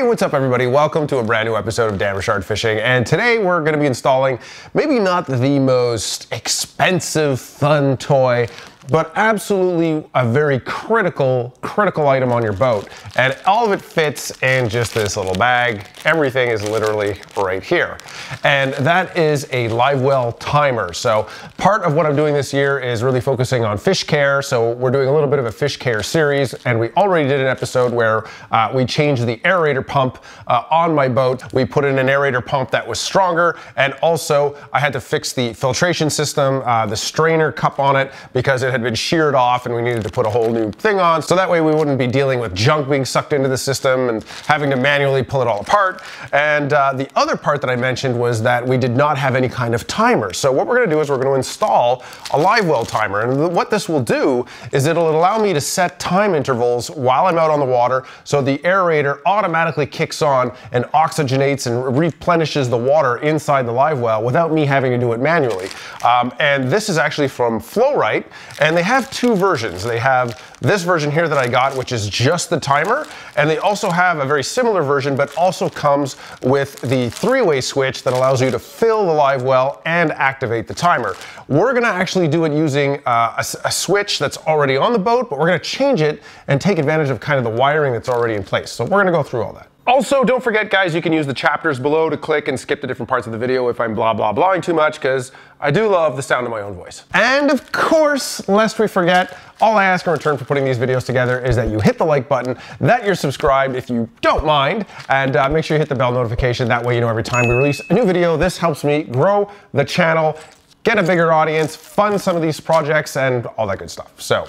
Hey, what's up everybody? Welcome to a brand new episode of Dan Richard Fishing. And today we're gonna be installing maybe not the most expensive fun toy, but absolutely a very critical, critical item on your boat. And all of it fits in just this little bag. Everything is literally right here. And that is a live well timer. So part of what I'm doing this year is really focusing on fish care. So we're doing a little bit of a fish care series and we already did an episode where uh, we changed the aerator pump uh, on my boat. We put in an aerator pump that was stronger and also I had to fix the filtration system, uh, the strainer cup on it because it had been sheared off and we needed to put a whole new thing on. So that way we wouldn't be dealing with junk being sucked into the system and having to manually pull it all apart. And uh, the other part that I mentioned was that we did not have any kind of timer. So what we're gonna do is we're gonna install a live well timer. And what this will do is it'll allow me to set time intervals while I'm out on the water. So the aerator automatically kicks on and oxygenates and replenishes the water inside the live well without me having to do it manually. Um, and this is actually from Flow-Rite. And they have two versions. They have this version here that I got, which is just the timer, and they also have a very similar version, but also comes with the three-way switch that allows you to fill the live well and activate the timer. We're gonna actually do it using uh, a, a switch that's already on the boat, but we're gonna change it and take advantage of kind of the wiring that's already in place. So we're gonna go through all that. Also, don't forget, guys, you can use the chapters below to click and skip to different parts of the video if I'm blah, blah, blahing too much, because I do love the sound of my own voice. And of course, lest we forget, all I ask in return for putting these videos together is that you hit the like button, that you're subscribed if you don't mind, and uh, make sure you hit the bell notification. That way you know every time we release a new video. This helps me grow the channel, get a bigger audience, fund some of these projects, and all that good stuff. So,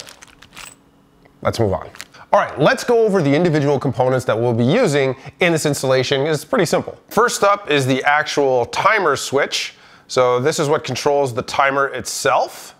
let's move on. All right, let's go over the individual components that we'll be using in this installation. It's pretty simple. First up is the actual timer switch. So this is what controls the timer itself.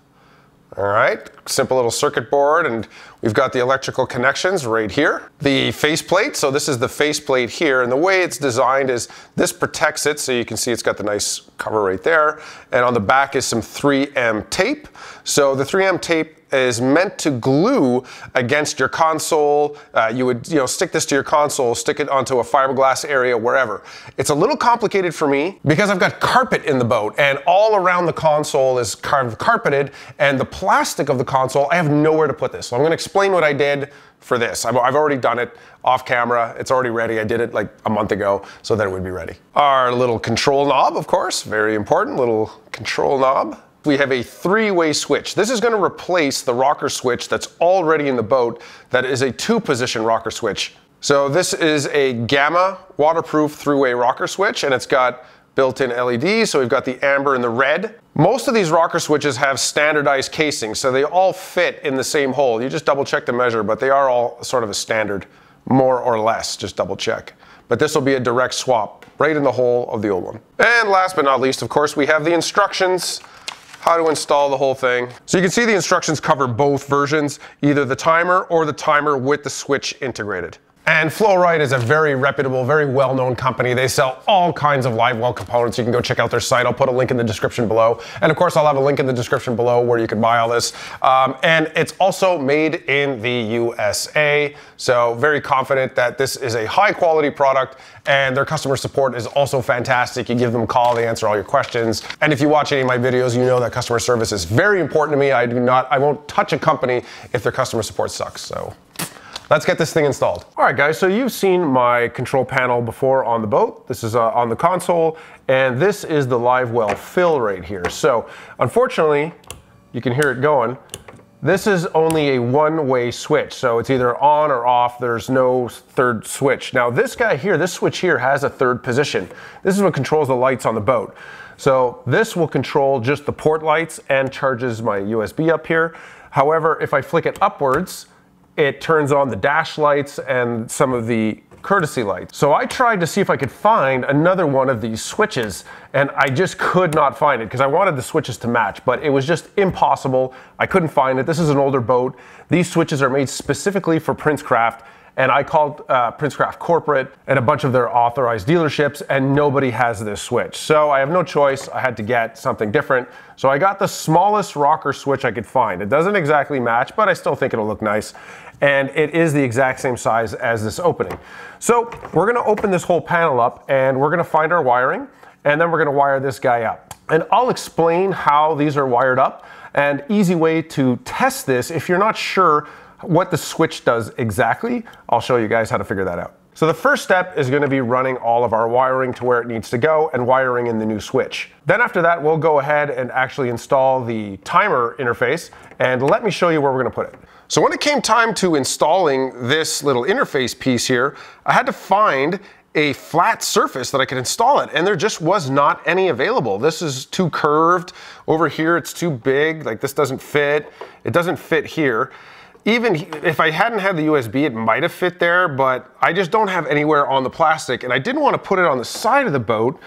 All right, simple little circuit board and we've got the electrical connections right here. The faceplate, so this is the faceplate here and the way it's designed is this protects it so you can see it's got the nice cover right there and on the back is some 3M tape. So the 3M tape is meant to glue against your console. Uh, you would you know stick this to your console, stick it onto a fiberglass area, wherever. It's a little complicated for me because I've got carpet in the boat and all around the console is carpeted and the plastic of the console, I have nowhere to put this. So I'm gonna explain what I did for this. I've, I've already done it off camera. It's already ready. I did it like a month ago so that it would be ready. Our little control knob, of course, very important, little control knob we have a three-way switch. This is going to replace the rocker switch that's already in the boat that is a two-position rocker switch. So this is a Gamma waterproof three-way rocker switch and it's got built-in LEDs. So we've got the amber and the red. Most of these rocker switches have standardized casings, so they all fit in the same hole. You just double check the measure, but they are all sort of a standard, more or less, just double check. But this will be a direct swap right in the hole of the old one. And last but not least, of course, we have the instructions how to install the whole thing. So you can see the instructions cover both versions, either the timer or the timer with the switch integrated. And Flow-Rite is a very reputable, very well-known company. They sell all kinds of live well components. You can go check out their site. I'll put a link in the description below. And of course, I'll have a link in the description below where you can buy all this. Um, and it's also made in the USA. So very confident that this is a high quality product and their customer support is also fantastic. You give them a call, they answer all your questions. And if you watch any of my videos, you know that customer service is very important to me. I do not, I won't touch a company if their customer support sucks. So Let's get this thing installed. All right, guys, so you've seen my control panel before on the boat. This is uh, on the console, and this is the live well fill right here. So unfortunately, you can hear it going. This is only a one-way switch, so it's either on or off. There's no third switch. Now this guy here, this switch here has a third position. This is what controls the lights on the boat. So this will control just the port lights and charges my USB up here. However, if I flick it upwards, it turns on the dash lights and some of the courtesy lights. So I tried to see if I could find another one of these switches and I just could not find it because I wanted the switches to match, but it was just impossible. I couldn't find it. This is an older boat. These switches are made specifically for Princecraft and I called uh, Princecraft Corporate and a bunch of their authorized dealerships, and nobody has this switch. So I have no choice. I had to get something different. So I got the smallest rocker switch I could find. It doesn't exactly match, but I still think it'll look nice. And it is the exact same size as this opening. So we're gonna open this whole panel up and we're gonna find our wiring and then we're gonna wire this guy up. And I'll explain how these are wired up and easy way to test this if you're not sure what the switch does exactly, I'll show you guys how to figure that out. So the first step is going to be running all of our wiring to where it needs to go and wiring in the new switch. Then after that, we'll go ahead and actually install the timer interface and let me show you where we're going to put it. So when it came time to installing this little interface piece here, I had to find a flat surface that I could install it and there just was not any available. This is too curved. Over here it's too big, like this doesn't fit. It doesn't fit here even if I hadn't had the USB, it might have fit there, but I just don't have anywhere on the plastic. And I didn't want to put it on the side of the boat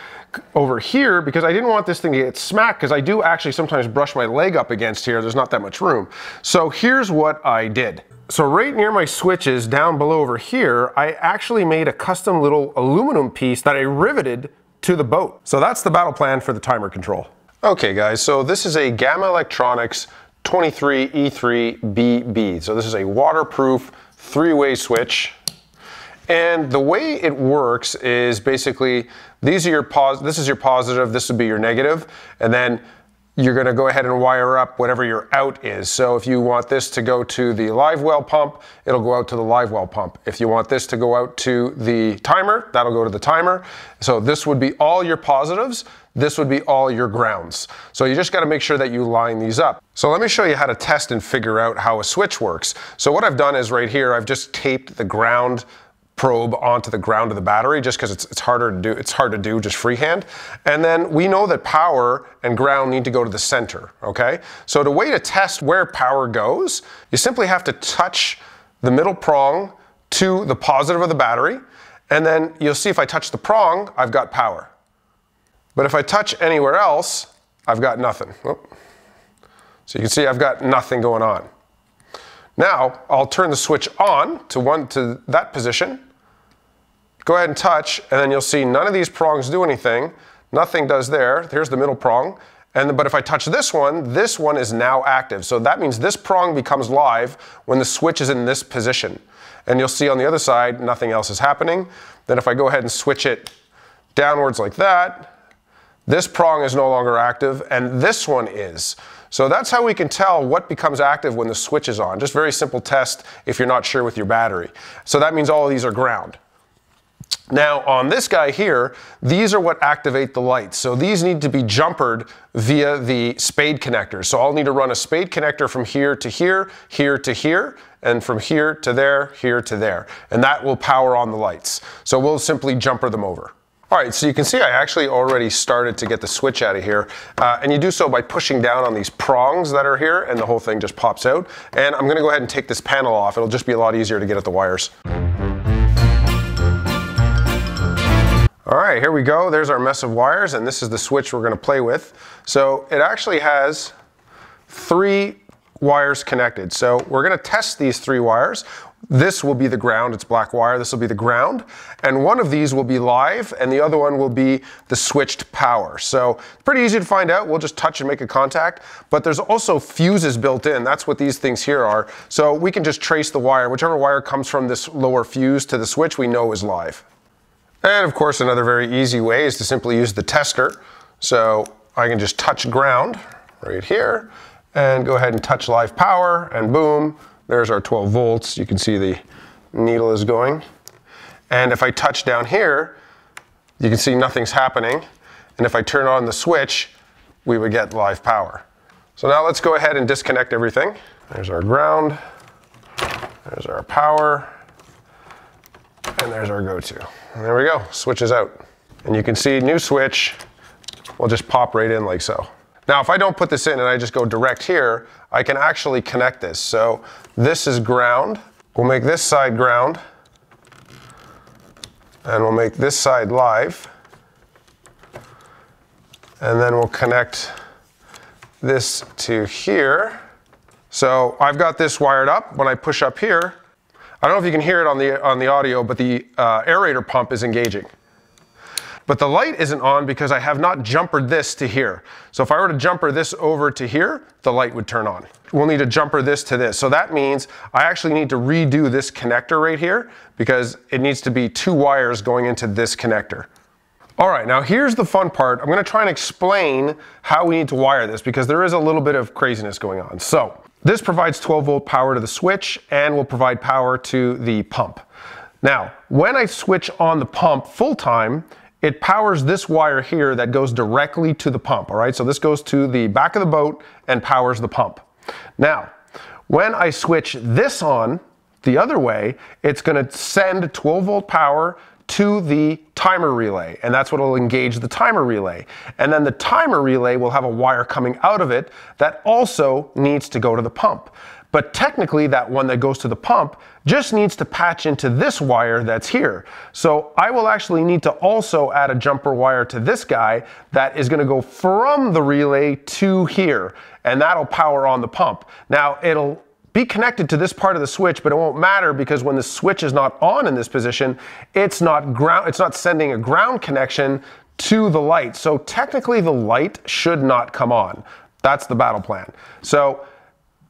over here because I didn't want this thing to get smacked because I do actually sometimes brush my leg up against here. There's not that much room. So here's what I did. So right near my switches down below over here, I actually made a custom little aluminum piece that I riveted to the boat. So that's the battle plan for the timer control. Okay guys, so this is a Gamma Electronics 23E3BB. So this is a waterproof three-way switch. And the way it works is basically these are your pos this is your positive, this would be your negative, and then you're going to go ahead and wire up whatever your out is. So if you want this to go to the live well pump, it'll go out to the live well pump. If you want this to go out to the timer, that'll go to the timer. So this would be all your positives. This would be all your grounds. So you just got to make sure that you line these up. So let me show you how to test and figure out how a switch works. So what I've done is right here, I've just taped the ground probe onto the ground of the battery just because it's, it's harder to do it's hard to do just freehand and then we know that power and ground need to go to the center okay so the way to test where power goes you simply have to touch the middle prong to the positive of the battery and then you'll see if I touch the prong I've got power but if I touch anywhere else I've got nothing so you can see I've got nothing going on now I'll turn the switch on to one to that position. Go ahead and touch, and then you'll see none of these prongs do anything. Nothing does there. Here's the middle prong. And, but if I touch this one, this one is now active. So that means this prong becomes live when the switch is in this position. And you'll see on the other side, nothing else is happening. Then if I go ahead and switch it downwards like that, this prong is no longer active, and this one is. So that's how we can tell what becomes active when the switch is on. Just very simple test if you're not sure with your battery. So that means all of these are ground. Now on this guy here, these are what activate the lights. So these need to be jumpered via the spade connector. So I'll need to run a spade connector from here to here, here to here, and from here to there, here to there. And that will power on the lights. So we'll simply jumper them over. All right, so you can see I actually already started to get the switch out of here. Uh, and you do so by pushing down on these prongs that are here and the whole thing just pops out. And I'm gonna go ahead and take this panel off. It'll just be a lot easier to get at the wires. All right, here we go. There's our mess of wires and this is the switch we're gonna play with. So it actually has three wires connected. So we're gonna test these three wires. This will be the ground, it's black wire, this will be the ground. And one of these will be live and the other one will be the switched power. So it's pretty easy to find out, we'll just touch and make a contact. But there's also fuses built in, that's what these things here are. So we can just trace the wire, whichever wire comes from this lower fuse to the switch we know is live. And of course another very easy way is to simply use the tester. So I can just touch ground right here and go ahead and touch live power and boom, there's our 12 volts. You can see the needle is going. And if I touch down here, you can see nothing's happening. And if I turn on the switch, we would get live power. So now let's go ahead and disconnect everything. There's our ground, there's our power, and there's our go-to. There we go, switch is out. And you can see new switch will just pop right in like so. Now, if I don't put this in and I just go direct here, I can actually connect this. So this is ground. We'll make this side ground. And we'll make this side live. And then we'll connect this to here. So I've got this wired up. When I push up here, I don't know if you can hear it on the, on the audio, but the uh, aerator pump is engaging. But the light isn't on because I have not jumpered this to here. So if I were to jumper this over to here, the light would turn on. We'll need to jumper this to this. So that means I actually need to redo this connector right here because it needs to be two wires going into this connector. All right, now here's the fun part. I'm gonna try and explain how we need to wire this because there is a little bit of craziness going on. So this provides 12 volt power to the switch and will provide power to the pump. Now, when I switch on the pump full time, it powers this wire here that goes directly to the pump, all right? So this goes to the back of the boat and powers the pump. Now, when I switch this on the other way, it's gonna send 12 volt power to the timer relay, and that's what will engage the timer relay. And then the timer relay will have a wire coming out of it that also needs to go to the pump. But technically, that one that goes to the pump just needs to patch into this wire that's here. So I will actually need to also add a jumper wire to this guy that is gonna go from the relay to here, and that'll power on the pump. Now, it'll be connected to this part of the switch, but it won't matter because when the switch is not on in this position, it's not ground, it's not sending a ground connection to the light. So technically the light should not come on. That's the battle plan. So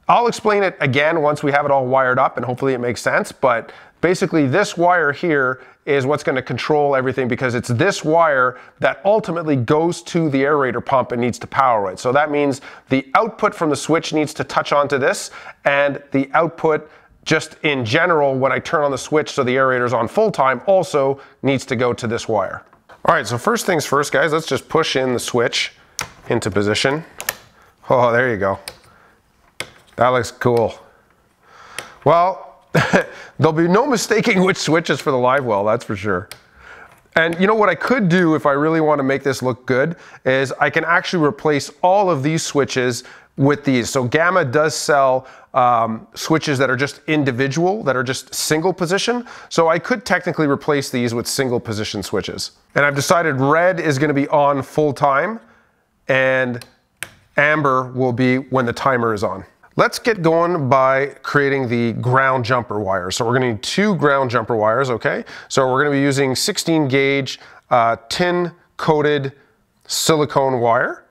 I'll explain it again once we have it all wired up and hopefully it makes sense, but basically this wire here is what's going to control everything because it's this wire that ultimately goes to the aerator pump and needs to power it. So that means the output from the switch needs to touch onto this and the output just in general when I turn on the switch so the aerator's on full time also needs to go to this wire. All right, so first things first guys, let's just push in the switch into position. Oh, there you go. That looks cool. Well, There'll be no mistaking which switch is for the live well, that's for sure. And you know what I could do if I really want to make this look good is I can actually replace all of these switches with these. So Gamma does sell um, switches that are just individual, that are just single position. So I could technically replace these with single position switches. And I've decided red is gonna be on full time and amber will be when the timer is on. Let's get going by creating the ground jumper wire. So we're gonna need two ground jumper wires, okay? So we're gonna be using 16 gauge uh, tin coated silicone wire.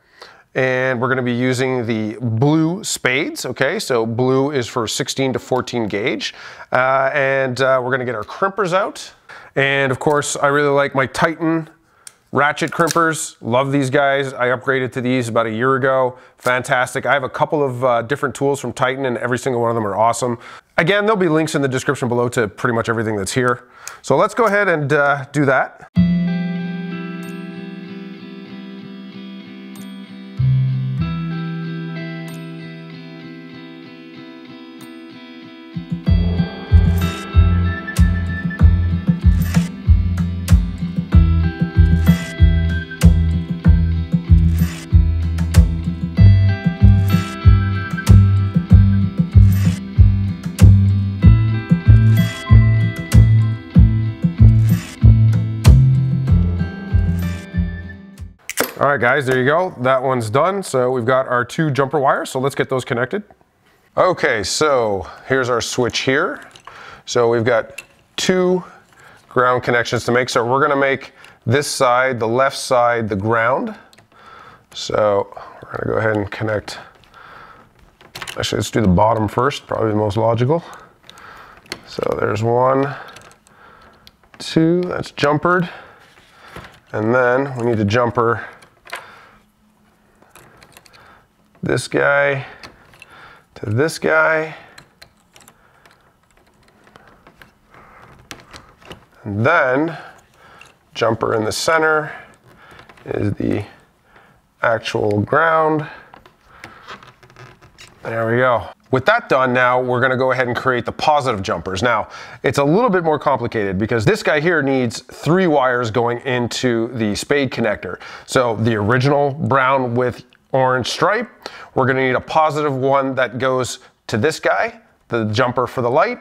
And we're gonna be using the blue spades, okay? So blue is for 16 to 14 gauge. Uh, and uh, we're gonna get our crimpers out. And of course, I really like my Titan Ratchet crimpers, love these guys. I upgraded to these about a year ago. Fantastic. I have a couple of uh, different tools from Titan and every single one of them are awesome. Again, there'll be links in the description below to pretty much everything that's here. So let's go ahead and uh, do that. Right, guys, there you go. That one's done. So we've got our two jumper wires. So let's get those connected. Okay, so here's our switch here. So we've got two ground connections to make. So we're gonna make this side, the left side, the ground. So we're gonna go ahead and connect. Actually, let's do the bottom first, probably the most logical. So there's one, two, that's jumpered. And then we need to jumper this guy to this guy. And then jumper in the center is the actual ground. There we go. With that done now, we're gonna go ahead and create the positive jumpers. Now, it's a little bit more complicated because this guy here needs three wires going into the spade connector. So the original brown with orange stripe. We're gonna need a positive one that goes to this guy, the jumper for the light.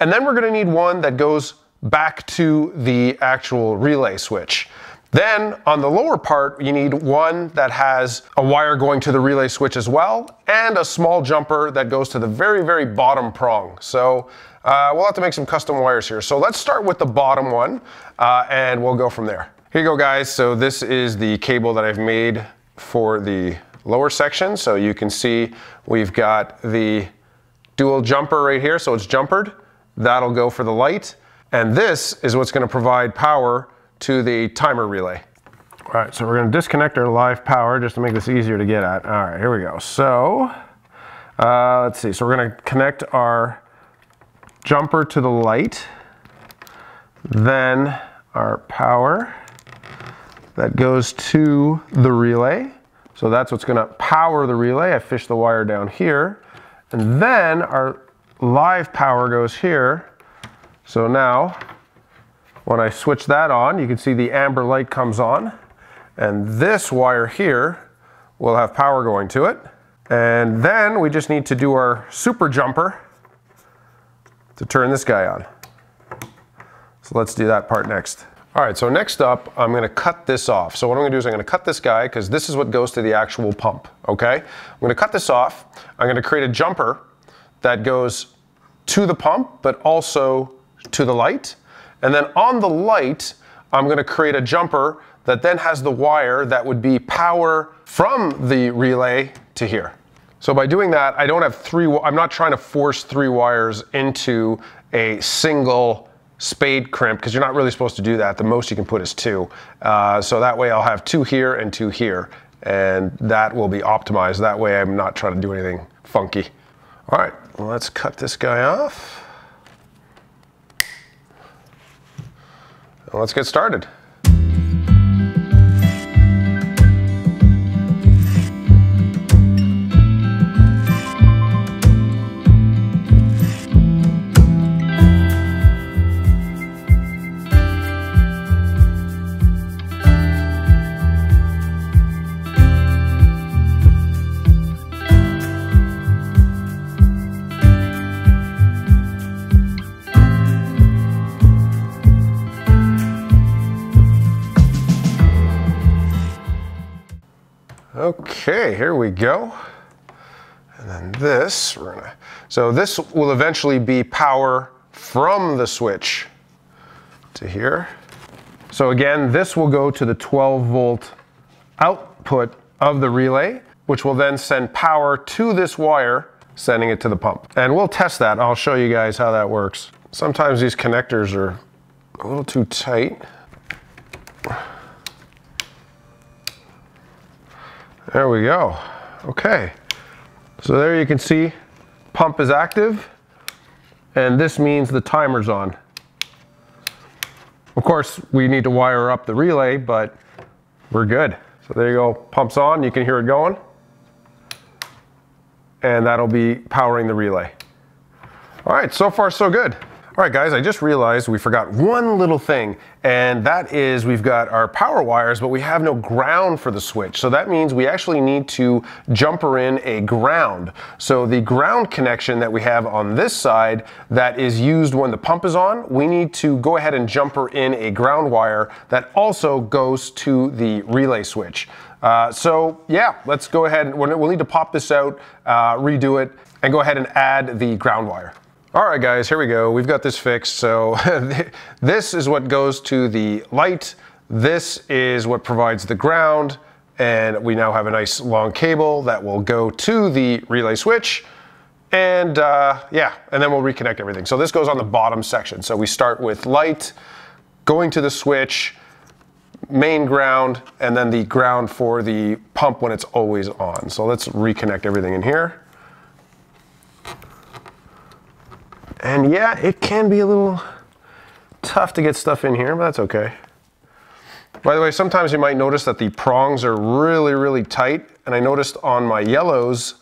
And then we're gonna need one that goes back to the actual relay switch. Then on the lower part, you need one that has a wire going to the relay switch as well, and a small jumper that goes to the very, very bottom prong. So uh, we'll have to make some custom wires here. So let's start with the bottom one, uh, and we'll go from there. Here you go guys. So this is the cable that I've made for the lower section. So you can see we've got the dual jumper right here. So it's jumpered. That'll go for the light. And this is what's gonna provide power to the timer relay. All right, so we're gonna disconnect our live power just to make this easier to get at. All right, here we go. So, uh, let's see. So we're gonna connect our jumper to the light, then our power that goes to the relay. So that's what's gonna power the relay. I fish the wire down here. And then our live power goes here. So now, when I switch that on, you can see the amber light comes on. And this wire here will have power going to it. And then we just need to do our super jumper to turn this guy on. So let's do that part next. All right, so next up, I'm gonna cut this off. So what I'm gonna do is I'm gonna cut this guy, because this is what goes to the actual pump, okay? I'm gonna cut this off. I'm gonna create a jumper that goes to the pump, but also to the light. And then on the light, I'm gonna create a jumper that then has the wire that would be power from the relay to here. So by doing that, I don't have three, I'm not trying to force three wires into a single spade crimp because you're not really supposed to do that. The most you can put is two. Uh, so that way I'll have two here and two here and that will be optimized. That way I'm not trying to do anything funky. All right, let's cut this guy off. Let's get started. Okay, here we go. And then this, we're gonna, so this will eventually be power from the switch to here. So again, this will go to the 12 volt output of the relay, which will then send power to this wire, sending it to the pump. And we'll test that. I'll show you guys how that works. Sometimes these connectors are a little too tight. There we go. Okay. So there you can see pump is active and this means the timer's on. Of course, we need to wire up the relay, but we're good. So there you go, pump's on, you can hear it going. And that'll be powering the relay. All right, so far so good. All right, guys, I just realized we forgot one little thing, and that is we've got our power wires, but we have no ground for the switch. So that means we actually need to jumper in a ground. So the ground connection that we have on this side that is used when the pump is on, we need to go ahead and jumper in a ground wire that also goes to the relay switch. Uh, so yeah, let's go ahead. We'll need to pop this out, uh, redo it, and go ahead and add the ground wire. All right, guys, here we go. We've got this fixed. So this is what goes to the light. This is what provides the ground. And we now have a nice long cable that will go to the relay switch. And uh, yeah, and then we'll reconnect everything. So this goes on the bottom section. So we start with light, going to the switch, main ground, and then the ground for the pump when it's always on. So let's reconnect everything in here. And yeah, it can be a little tough to get stuff in here, but that's okay. By the way, sometimes you might notice that the prongs are really, really tight. And I noticed on my yellows,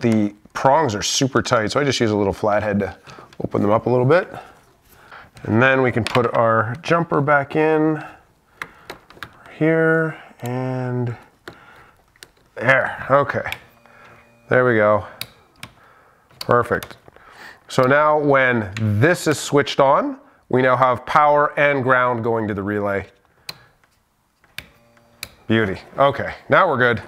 the prongs are super tight. So I just use a little flathead to open them up a little bit. And then we can put our jumper back in here and there. Okay. There we go. Perfect. So now when this is switched on, we now have power and ground going to the relay. Beauty. Okay, now we're good.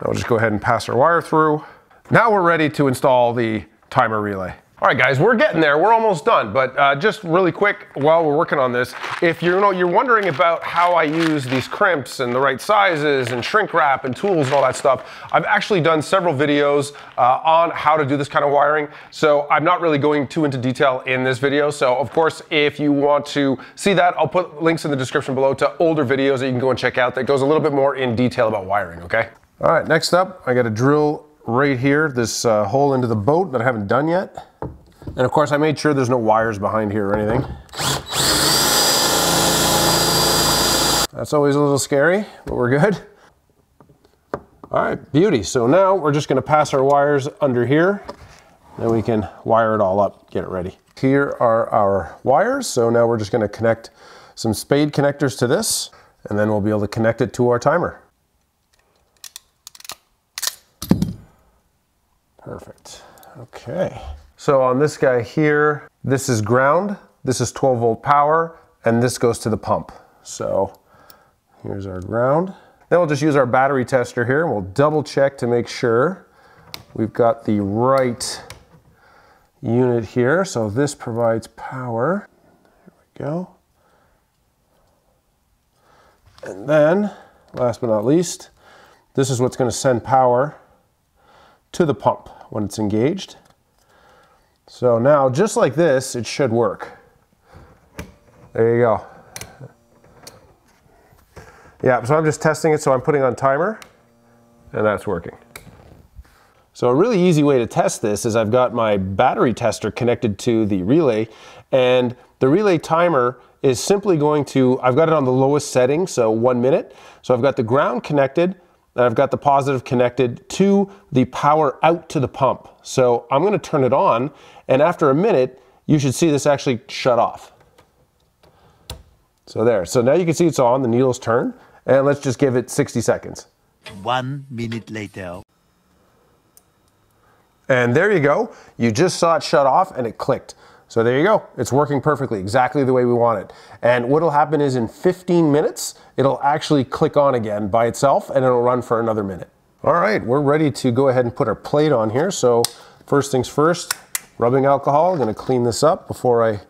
I'll just go ahead and pass our wire through. Now we're ready to install the timer relay. All right, guys, we're getting there. We're almost done, but uh, just really quick while we're working on this, if you're, you know, you're wondering about how I use these crimps and the right sizes and shrink wrap and tools and all that stuff, I've actually done several videos uh, on how to do this kind of wiring. So I'm not really going too into detail in this video. So of course, if you want to see that, I'll put links in the description below to older videos that you can go and check out that goes a little bit more in detail about wiring, okay? All right, next up, I got to drill right here, this uh, hole into the boat that I haven't done yet. And of course I made sure there's no wires behind here or anything. That's always a little scary, but we're good. All right, beauty. So now we're just gonna pass our wires under here, then we can wire it all up, get it ready. Here are our wires. So now we're just gonna connect some spade connectors to this, and then we'll be able to connect it to our timer. Perfect, okay. So on this guy here, this is ground, this is 12 volt power, and this goes to the pump. So here's our ground. Then we'll just use our battery tester here and we'll double check to make sure we've got the right unit here. So this provides power. There we go. And then, last but not least, this is what's going to send power to the pump when it's engaged. So now, just like this, it should work. There you go. Yeah, so I'm just testing it, so I'm putting on timer, and that's working. So a really easy way to test this is I've got my battery tester connected to the relay, and the relay timer is simply going to, I've got it on the lowest setting, so one minute. So I've got the ground connected, and I've got the positive connected to the power out to the pump. So I'm gonna turn it on, and after a minute, you should see this actually shut off. So there, so now you can see it's on, the needle's turned, and let's just give it 60 seconds. One minute later. And there you go. You just saw it shut off and it clicked. So there you go. It's working perfectly, exactly the way we want it. And what'll happen is in 15 minutes, it'll actually click on again by itself and it'll run for another minute. All right, we're ready to go ahead and put our plate on here. So first things first, rubbing alcohol. I'm gonna clean this up before I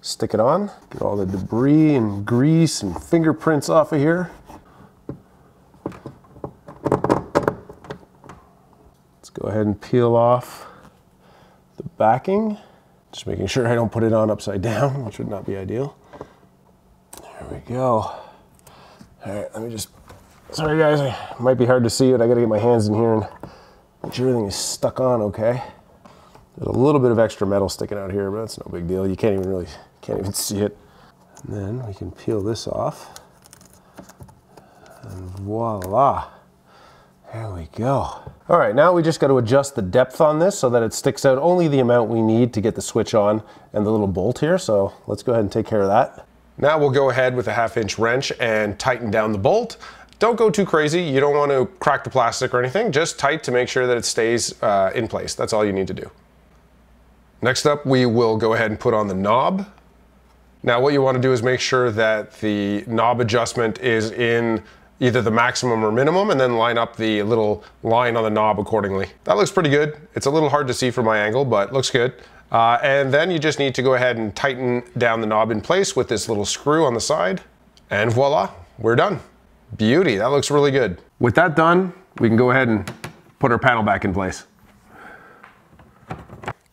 stick it on. Get all the debris and grease and fingerprints off of here. Let's go ahead and peel off the backing. Just making sure I don't put it on upside down, which would not be ideal. There we go. All right, let me just, sorry guys, it might be hard to see it. I gotta get my hands in here and make sure everything is stuck on okay. There's a little bit of extra metal sticking out here, but that's no big deal. You can't even really, can't even see it. And then we can peel this off. And voila. There we go. All right, now we just got to adjust the depth on this so that it sticks out only the amount we need to get the switch on and the little bolt here. So let's go ahead and take care of that. Now we'll go ahead with a half inch wrench and tighten down the bolt. Don't go too crazy. You don't want to crack the plastic or anything. Just tight to make sure that it stays uh, in place. That's all you need to do. Next up, we will go ahead and put on the knob. Now what you want to do is make sure that the knob adjustment is in either the maximum or minimum and then line up the little line on the knob accordingly. That looks pretty good. It's a little hard to see from my angle, but looks good. Uh, and then you just need to go ahead and tighten down the knob in place with this little screw on the side. And voila, we're done. Beauty, that looks really good. With that done, we can go ahead and put our panel back in place.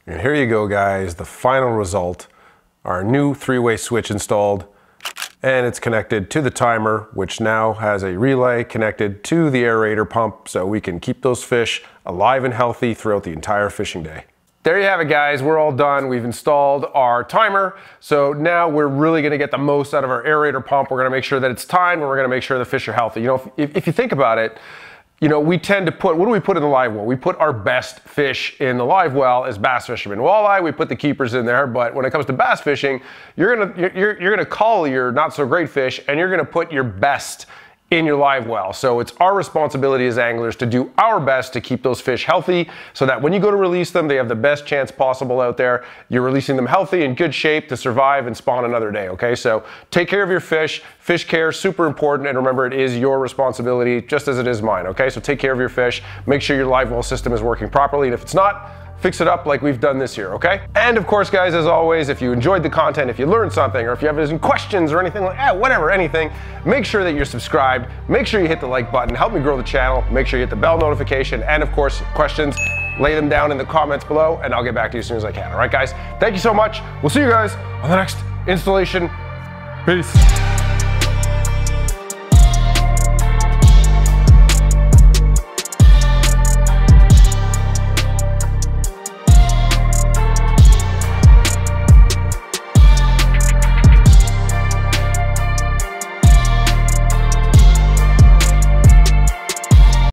And here you go guys, the final result. Our new three-way switch installed and it's connected to the timer, which now has a relay connected to the aerator pump so we can keep those fish alive and healthy throughout the entire fishing day. There you have it guys, we're all done. We've installed our timer. So now we're really gonna get the most out of our aerator pump. We're gonna make sure that it's timed and we're gonna make sure the fish are healthy. You know, if, if you think about it, you know, we tend to put, what do we put in the live well? We put our best fish in the live well as bass fishermen. Walleye, we put the keepers in there, but when it comes to bass fishing, you're gonna, you're, you're gonna call your not so great fish and you're gonna put your best in your live well. So it's our responsibility as anglers to do our best to keep those fish healthy so that when you go to release them, they have the best chance possible out there. You're releasing them healthy in good shape to survive and spawn another day, okay? So take care of your fish. Fish care, super important, and remember it is your responsibility just as it is mine, okay? So take care of your fish. Make sure your live well system is working properly, and if it's not, fix it up like we've done this year, okay? And of course, guys, as always, if you enjoyed the content, if you learned something, or if you have any questions or anything like that, whatever, anything, make sure that you're subscribed. Make sure you hit the like button. Help me grow the channel. Make sure you hit the bell notification. And of course, questions, lay them down in the comments below, and I'll get back to you as soon as I can. All right, guys? Thank you so much. We'll see you guys on the next installation. Peace.